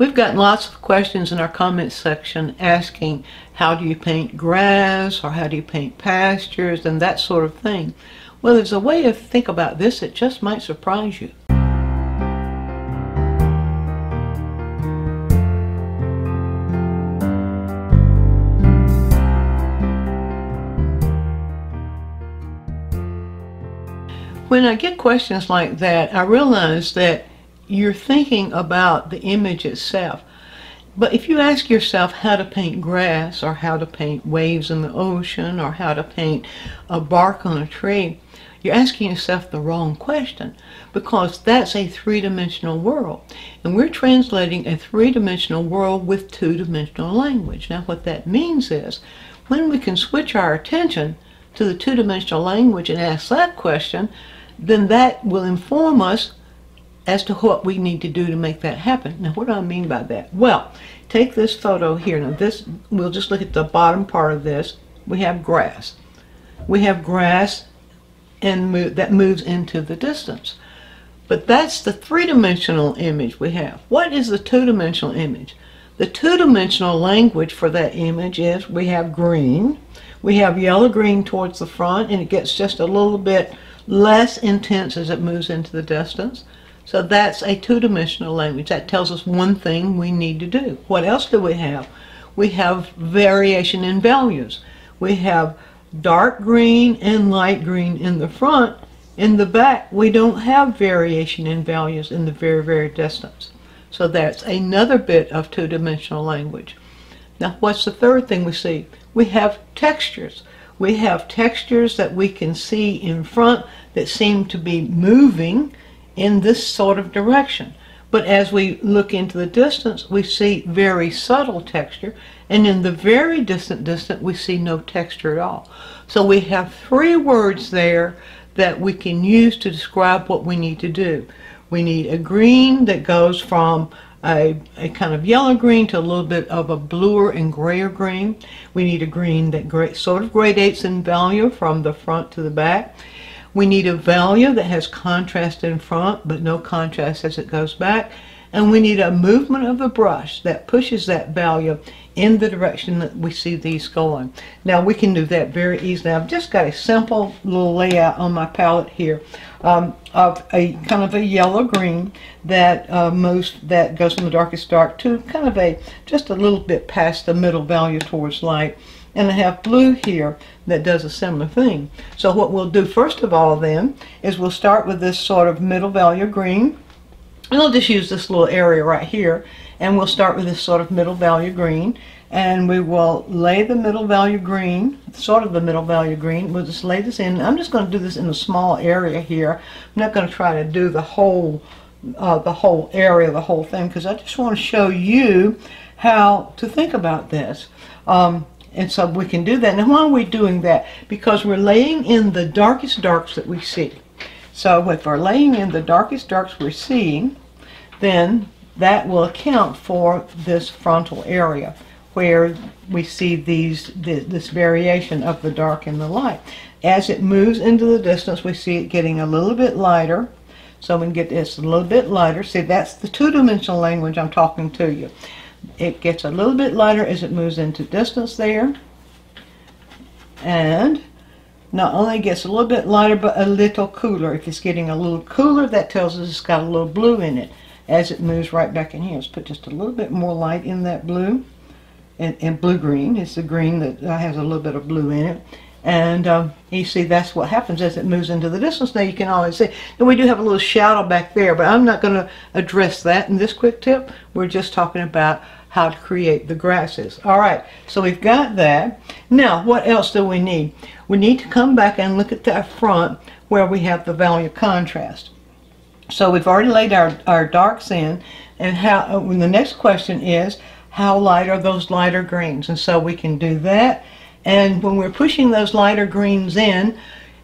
We've gotten lots of questions in our comments section asking how do you paint grass or how do you paint pastures and that sort of thing. Well, there's a way to think about this that just might surprise you. When I get questions like that, I realize that you're thinking about the image itself. But if you ask yourself how to paint grass or how to paint waves in the ocean or how to paint a bark on a tree, you're asking yourself the wrong question because that's a three-dimensional world. And we're translating a three-dimensional world with two-dimensional language. Now what that means is when we can switch our attention to the two-dimensional language and ask that question, then that will inform us as to what we need to do to make that happen. Now, what do I mean by that? Well, take this photo here. Now, this, we'll just look at the bottom part of this. We have grass. We have grass and that moves into the distance. But that's the three-dimensional image we have. What is the two-dimensional image? The two-dimensional language for that image is we have green, we have yellow-green towards the front, and it gets just a little bit less intense as it moves into the distance. So that's a two-dimensional language. That tells us one thing we need to do. What else do we have? We have variation in values. We have dark green and light green in the front. In the back, we don't have variation in values in the very, very distance. So that's another bit of two-dimensional language. Now, what's the third thing we see? We have textures. We have textures that we can see in front that seem to be moving in this sort of direction. But as we look into the distance, we see very subtle texture, and in the very distant distant, we see no texture at all. So we have three words there that we can use to describe what we need to do. We need a green that goes from a, a kind of yellow green to a little bit of a bluer and grayer green. We need a green that sort of gradates in value from the front to the back. We need a value that has contrast in front but no contrast as it goes back. And we need a movement of the brush that pushes that value in the direction that we see these going. Now we can do that very easily. I've just got a simple little layout on my palette here um, of a kind of a yellow green that uh, most that goes from the darkest dark to kind of a just a little bit past the middle value towards light and I have blue here that does a similar thing. So what we'll do first of all then is we'll start with this sort of middle value green and I'll just use this little area right here and we'll start with this sort of middle value green and we will lay the middle value green, sort of the middle value green. We'll just lay this in. I'm just going to do this in a small area here. I'm not going to try to do the whole uh, the whole area, the whole thing, because I just want to show you how to think about this. Um, and so we can do that. Now why are we doing that? Because we're laying in the darkest darks that we see. So if we're laying in the darkest darks we're seeing, then that will account for this frontal area where we see these this variation of the dark and the light. As it moves into the distance, we see it getting a little bit lighter. So we can get this a little bit lighter. See, that's the two-dimensional language I'm talking to you. It gets a little bit lighter as it moves into distance there. And not only gets a little bit lighter, but a little cooler. If it's getting a little cooler, that tells us it's got a little blue in it as it moves right back in here. Let's put just a little bit more light in that blue. And, and blue-green is the green that has a little bit of blue in it. And um, you see that's what happens as it moves into the distance. Now you can always see, and we do have a little shadow back there, but I'm not going to address that in this quick tip. We're just talking about how to create the grasses. All right, so we've got that. Now, what else do we need? We need to come back and look at that front where we have the value contrast. So we've already laid our, our darks in, and how. Uh, the next question is, how light are those lighter greens? And so we can do that and when we're pushing those lighter greens in,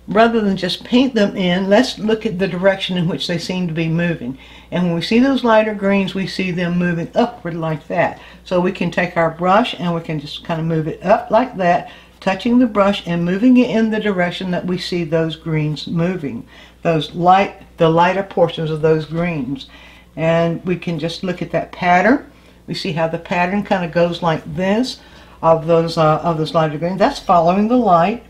rather than just paint them in, let's look at the direction in which they seem to be moving. And when we see those lighter greens, we see them moving upward like that. So we can take our brush and we can just kind of move it up like that, touching the brush and moving it in the direction that we see those greens moving. Those light, the lighter portions of those greens. And we can just look at that pattern We see how the pattern kind of goes like this of those uh, of those lighter greens. That's following the light.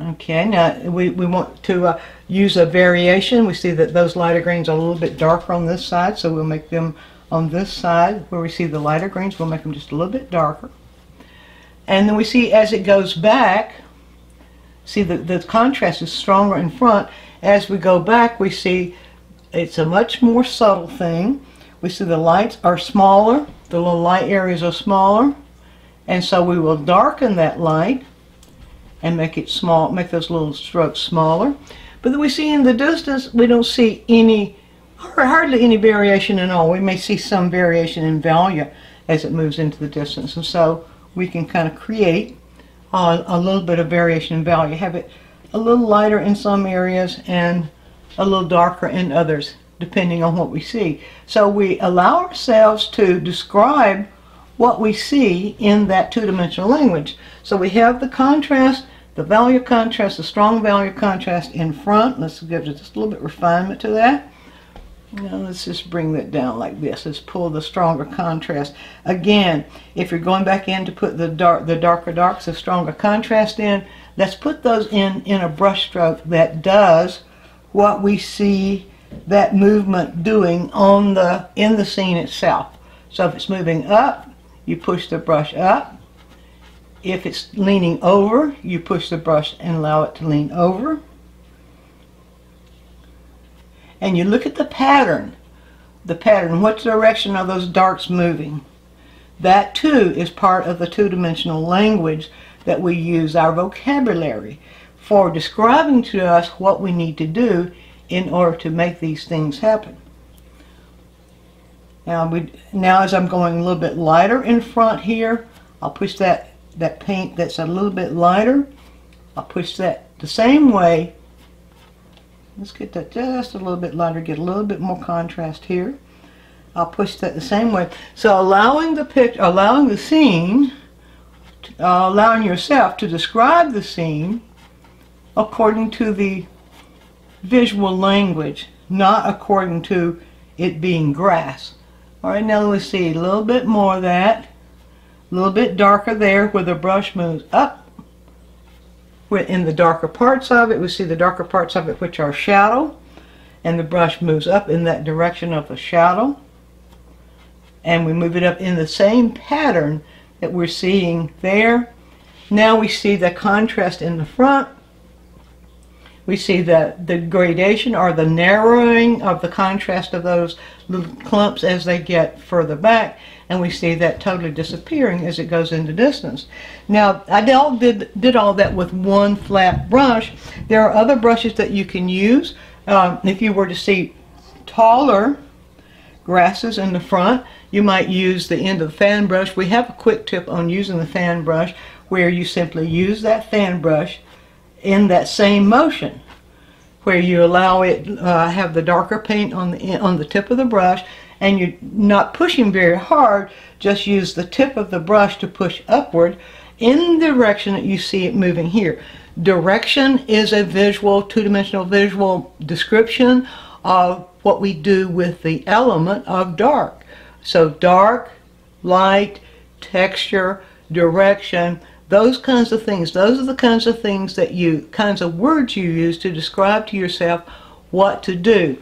Okay, now we, we want to uh, use a variation. We see that those lighter greens are a little bit darker on this side, so we'll make them on this side where we see the lighter greens, we'll make them just a little bit darker. And then we see as it goes back, see the, the contrast is stronger in front. As we go back, we see it's a much more subtle thing. We see the lights are smaller, the little light areas are smaller, and so we will darken that light and make it small, make those little strokes smaller. But we see in the distance, we don't see any, or hardly any variation at all. We may see some variation in value as it moves into the distance. And so we can kind of create a little bit of variation in value. Have it a little lighter in some areas and a little darker in others, depending on what we see. So we allow ourselves to describe what we see in that two-dimensional language. So we have the contrast, the value contrast, the strong value contrast in front. Let's give just a little bit refinement to that. Now let's just bring that down like this. Let's pull the stronger contrast. Again, if you're going back in to put the dark, the darker darks, the stronger contrast in, let's put those in in a brush stroke that does what we see that movement doing on the in the scene itself. So if it's moving up, you push the brush up. If it's leaning over, you push the brush and allow it to lean over. And you look at the pattern. The pattern, what direction are those darts moving? That too is part of the two-dimensional language that we use our vocabulary for describing to us what we need to do in order to make these things happen. Now, we, now as I'm going a little bit lighter in front here, I'll push that, that paint that's a little bit lighter. I'll push that the same way. Let's get that just a little bit lighter, get a little bit more contrast here. I'll push that the same way. So allowing the picture, allowing the scene, uh, allowing yourself to describe the scene according to the visual language, not according to it being grass. All right, now let's see a little bit more of that. A little bit darker there where the brush moves up. In the darker parts of it, we see the darker parts of it which are shadow. And the brush moves up in that direction of the shadow. And we move it up in the same pattern that we're seeing there. Now we see the contrast in the front we see the, the gradation or the narrowing of the contrast of those little clumps as they get further back and we see that totally disappearing as it goes into distance. Now I did, did all that with one flat brush. There are other brushes that you can use. Um, if you were to see taller grasses in the front, you might use the end of the fan brush. We have a quick tip on using the fan brush where you simply use that fan brush in that same motion where you allow it uh, have the darker paint on the on the tip of the brush and you're not pushing very hard just use the tip of the brush to push upward in the direction that you see it moving here. Direction is a visual two-dimensional visual description of what we do with the element of dark. So dark light texture direction those kinds of things. Those are the kinds of things that you, kinds of words you use to describe to yourself what to do.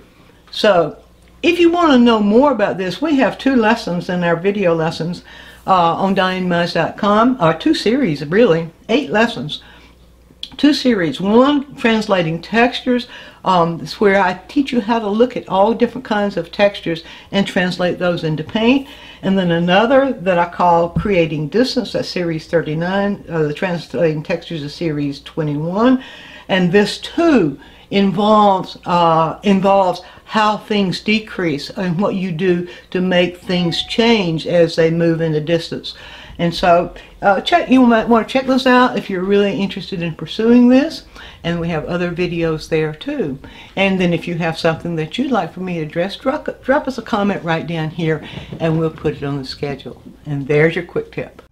So, if you want to know more about this, we have two lessons in our video lessons uh, on DianneMize.com, or two series really, eight lessons. Two series. One, translating textures. Um, it's where I teach you how to look at all different kinds of textures and translate those into paint. And then another that I call Creating Distance, that's Series 39. Uh, the Translating Textures is Series 21. And this too involves uh, involves how things decrease and what you do to make things change as they move in the distance. And so uh, check you might want to check this out if you're really interested in pursuing this. And we have other videos there too. And then if you have something that you'd like for me to address, drop, drop us a comment right down here and we'll put it on the schedule. And there's your quick tip.